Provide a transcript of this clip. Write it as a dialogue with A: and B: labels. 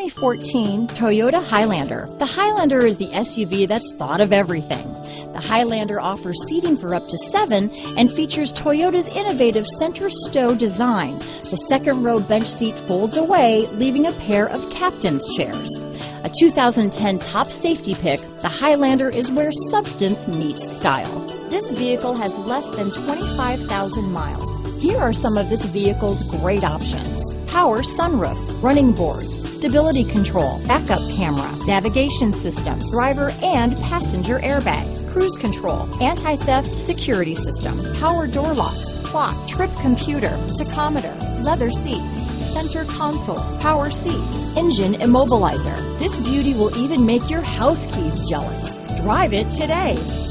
A: 2014 Toyota Highlander. The Highlander is the SUV that's thought of everything. The Highlander offers seating for up to seven and features Toyota's innovative center stow design. The second row bench seat folds away, leaving a pair of captain's chairs. A 2010 top safety pick, the Highlander is where substance meets style. This vehicle has less than 25,000 miles. Here are some of this vehicle's great options. Power sunroof, running boards, stability control, backup camera, navigation system, driver and passenger airbags, cruise control, anti-theft security system, power door locks, clock, trip computer, tachometer, leather seats, center console, power seats, engine immobilizer. This beauty will even make your house keys jealous. Drive it today.